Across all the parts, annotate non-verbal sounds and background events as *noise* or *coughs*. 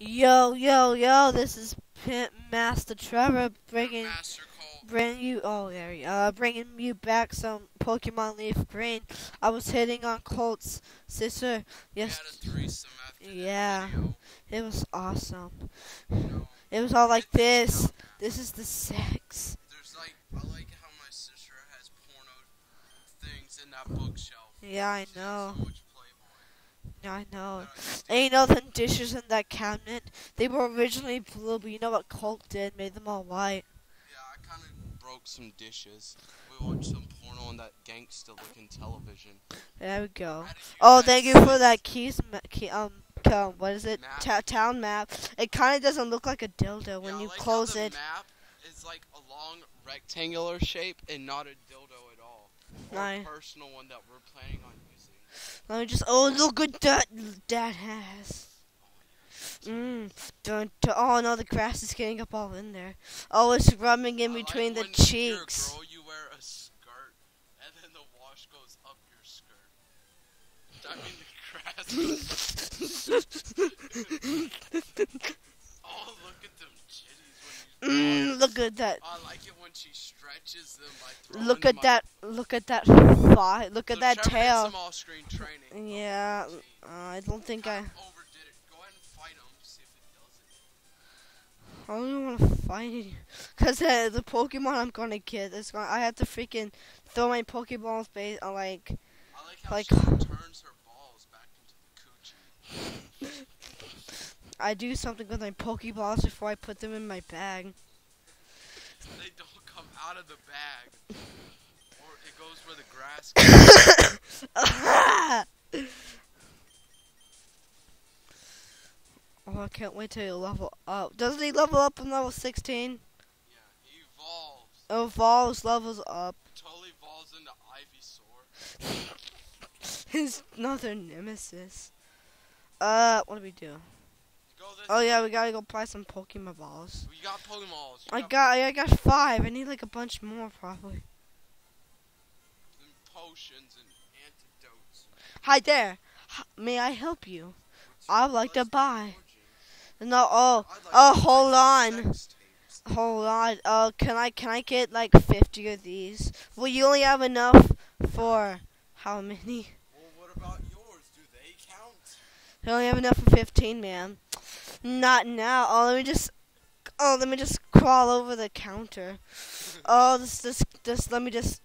Yo, yo, yo! This is Pimp Master Trevor bringing Master Colt. bring you oh there you uh bringing you back some Pokemon Leaf Green. I was hitting on Colt's sister. Yes, had a threesome after Yeah. it was awesome. It was all like this. This is the sex. There's like, I like how my sister has porno things in that bookshelf. Yeah, I know. So much Playboy. Yeah, I know. And you know the dishes in that cabinet? They were originally blue, but you know what Colt did? Made them all white. Yeah, I kind of broke some dishes. We watched some porno on that gangsta looking television. There we go. How did you Oh, thank you for that keys, key, um, um, what is it? Map. Town map. It kind of doesn't look like a dildo when I you like close the it. map is like a long rectangular shape and not a dildo at all. Or Nice. a personal one that we're planning on. Let me just. Oh, look at that that has. Mmm. Dun, oh no, the grass is getting up all in there. Oh, it's rubbing in I like between the when You're a cheeks. girl, you wear a skirt, and then the wash goes up your skirt. I mean the grass. *laughs* *laughs* oh, look at them titties. Mmm. Look at that. I like it when she stretches them by throwing Look at that. Look at that. Look at that tail. Some off-screen training. Yeah. Uh, I don't think I. Kind overdid it. Go ahead and fight him. See if it does it. I don't want to fight it. Cause uh, the Pokemon I'm gonna get is going. I have to freaking throw my Pokeballs base. Uh, like I like how Like- she *laughs* turns her balls back into the coochie. I do something with my Pokeballs before I put them in my bag. They don't come out of the bag. Or it goes where the grass *coughs* goes. oh, I can't wait till you level up. Doesn't he level up in level 16? Yeah, he evolves. Evolves, levels up. Totally evolves into Ivysaur. *laughs* His another nemesis. Uh, what do we do? Oh yeah, we gotta go buy some Pokemon balls. We got Pokeballs. I got, I got five. I need like a bunch more probably. and potions and antidotes. Hi there. H- May I help you? I'd like to buy. orgy. No, oh, like oh, hold on. hold on. Uh, can I, can I get like 50 of these? Well, you only have enough for how many? Well, what about yours? Do they count? I only have enough for 15, man. Not now. Oh, let me just, oh, let me just crawl over the counter. Oh, this, this, this, let me just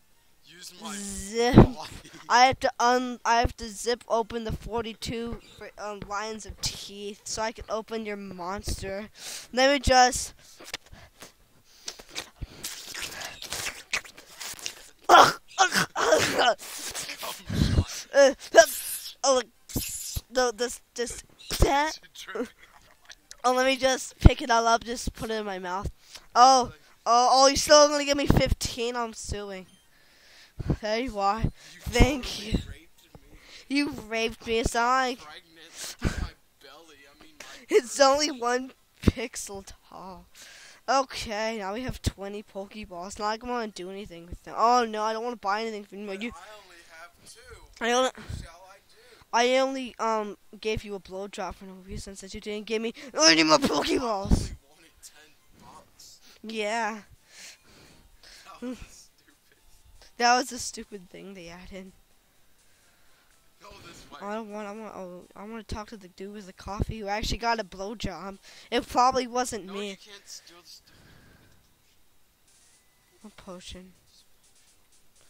Use my zip. I have to un, I have to zip open the 42 fr- um, lines of teeth so I can open your monster. Let me just. Uh, oh, this, this, that. Oh, let me just pick it all up, just put it in my mouth. Oh, oh, oh, you're still gonna give me 15? I'm suing. There you are. You Thank you. raped me. You raped me. It's not like Pregnant to my belly. I mean, it's only one pixel tall. Okay, now we have 20 Pokeballs. Now I don't want to do anything with them. Oh no, I don't want to buy anything from you. You I only have two. I don't. I only um gave you a blowjob for no reason since you didn't give me any more Pokeballs. only wanted ten bucks. Yeah, That was stupid. that was a stupid thing they added. Go. I don't want. I want. Oh, I want to talk to the dude with the coffee who actually got a blowjob. It probably wasn't no, me. you can't steal. A potion.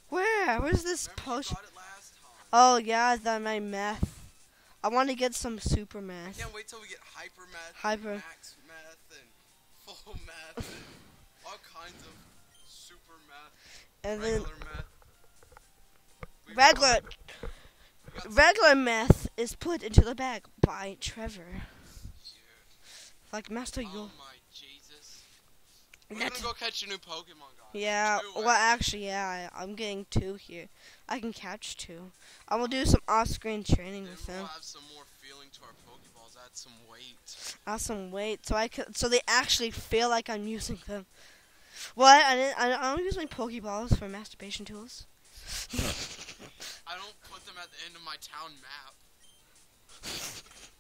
Where? Where's this Remember potion? you got it last time. Oh yeah, that my meth. I want to get some super I meth. can't wait till we get hyper meth, Hyper- and max meth, and full *laughs* meth, and all kinds of super meth, And then regular meth. Regular got- we got some- *laughs* regular meth is put into the bag by Trevor. Dude. Like Master Oh Yo. We're That's- gonna *laughs* go catch a new Pokemon, guys. Yeah. Two, Well, actually, yeah. I, I'm getting two here. I can catch two. I will do some off-screen training Then with we'll them. have some more feeling to our Pokeballs. Add some weight. Add some weight so I can, so they actually feel like I'm using them. What? I didn't. I, I don't use my Pokeballs for masturbation tools. *laughs* I don't put them at the end of my town map. *laughs*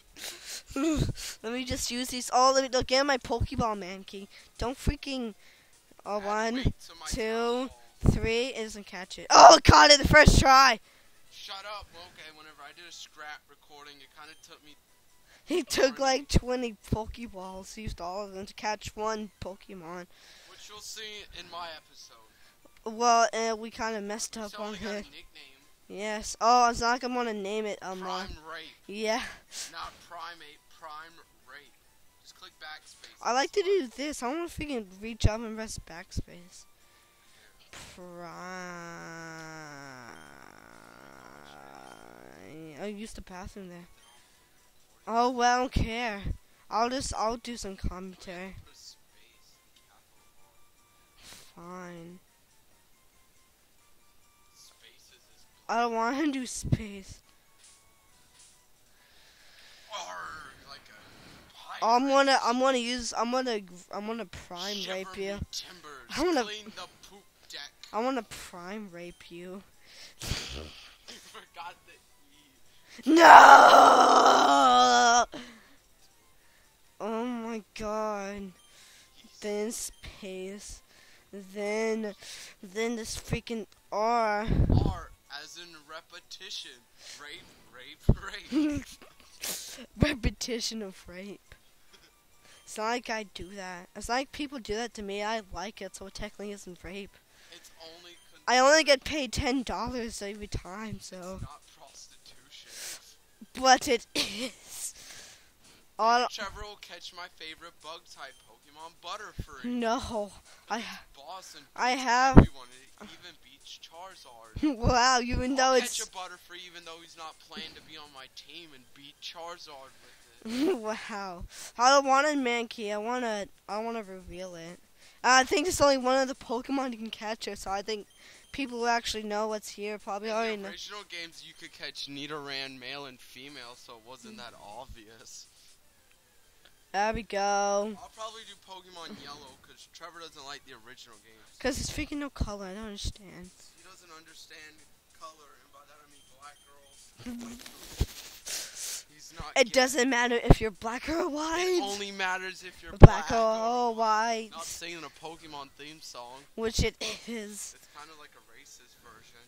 let me just use these. Oh, let me look at my Pokeball Mankey. Don't freaking. Oh, one, weight to my two. three. It doesn't catch it. Oh, caught it the first try. Shut up. Okay, whenever I did a scrap recording, it kind of took me. He took like 20 Pokeballs, used all of them to catch one Pokemon. Which you'll see in my episode. Well, uh, we kind of messed up on only got a here. Yes. Oh, it's not gonna want to name it. Um. Prime Rape. yeah. Not Primeape. Prime Rape. Just click backspace. I like to do this. I wonder if we can reach up and press backspace. Prime. I used the bathroom there. Oh well, I don't care. I'll just I'll do some commentary. Put a space in capital R. Fine. I don't want to do space. Like a I'm gonna I'm gonna use I'm gonna I'm gonna prime Shiver rape you. Timbers. I wanna- Clean the poop deck. I wanna prime rape you. I forgot that E. No! Oh my god. Then space. Then, then this freaking R. R as in repetition. Rape, rape, rape. *laughs* Repetition of rape. It's not like I do that. It's not like people do that to me. I like it, so it technically isn't rape. it's only con- I only get paid ten dollars every time, so. not prostitution. But it *laughs* is. All, Trevor will catch my favorite bug type Pokemon Butterfree. no, I Boss and I have- everyone. Even beats Charizard. *laughs* wow. Even though I'll it's catch a Butterfree even though he's not playing to be on my team and beat Charizard with it. *laughs* wow. I don't want a Mankey. I wanna. I wanna reveal it. Uh, I think it's only one of the Pokemon you can catch it, so I think people who actually know what's here probably In already the know. original games, you could catch Nidoran male and female, so it wasn't that obvious. There we go. I'll probably do Pokemon Yellow because Trevor doesn't like the original games. Cause it's freaking no color. I don't understand. He doesn't understand color, and by that I mean black girls. He's not. It gay. doesn't matter if you're black or white. It only matters if you're Black black, or white, Not singing a Pokemon theme song. which it is. It's kind of like a racist version.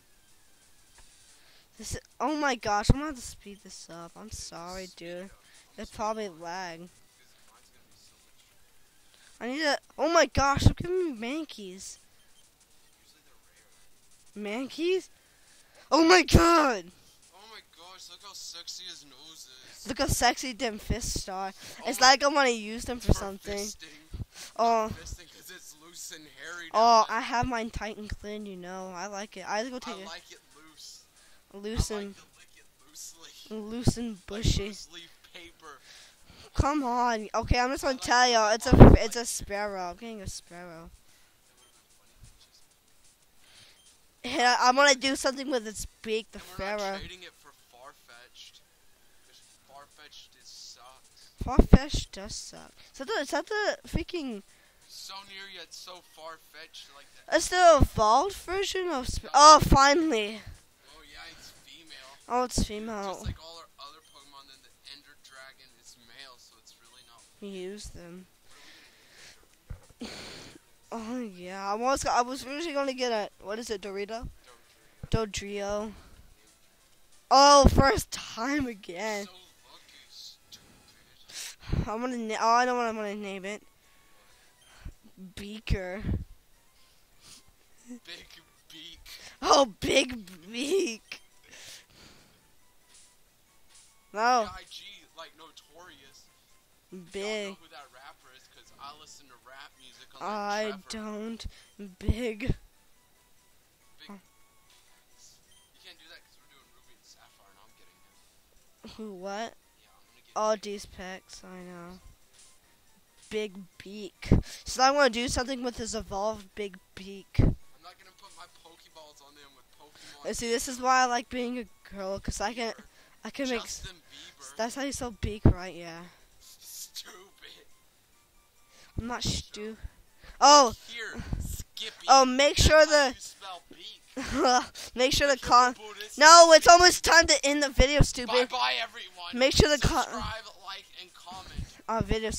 This is, oh my gosh, I'm gonna have to speed this up. I'm sorry, dude. It probably lag. I need to. Oh my gosh, look at me Mankeys. Mankeys? Oh my god! Oh my gosh, look how sexy his nose is. Look how sexy them fists are. Oh It's like I want to use them for something. fisting. *laughs* Oh, Fisting 'cause it's loose and hairy. oh, I have mine tight and clean. You know, I like it. I go take I it like it loose. loose I like and to lick it loosely. loose and Like Come on. Okay, I'm just gonna tell you, it's I a it's a Spearow. I'm getting a Spearow. It would've been funny if it just- Yeah, I'm gonna do something with its beak, the we're Spearow. trading it for Farfetch'd. Because Farfetch'd is sucks. Does suck. Is that the, is that the freaking? So near yet so far-fetched like that. That's the evolved version of. Sp- oh, finally. Oh yeah, it's female. Oh, it's female. Just like all our Use them. *sighs* Oh yeah, I was I was originally gonna get a what is it, Dorito? Dodrio. Oh, first time again. So. I'm gonna. Oh, I know what I'm gonna name it. Beaker. Big beak. Oh, big beak. No, IG, like notorious. Big. know who that rapper is, I listen to rap music. Unlike I don't. Big. Big. You can't do that because we're doing Ruby and Sapphire, and I'm getting him. Who? What? Yeah, I'm gonna get. Him. these pecs. I know. Big beak. So I want to do something with this evolved big beak. I'm not gonna put my Pokeballs on them with Pokemon. Uh, See, this is why I like being a girl, cause I can, I can make. Bieber. That's how you spell beak, right? Yeah. Stupid. I'm not stu. Oh, Here, Skippy. oh, make sure the. you spell beak. *laughs* make sure the con. No, it's almost time to end the video, stupid. bye everyone. Make sure the con. Subscribe, our video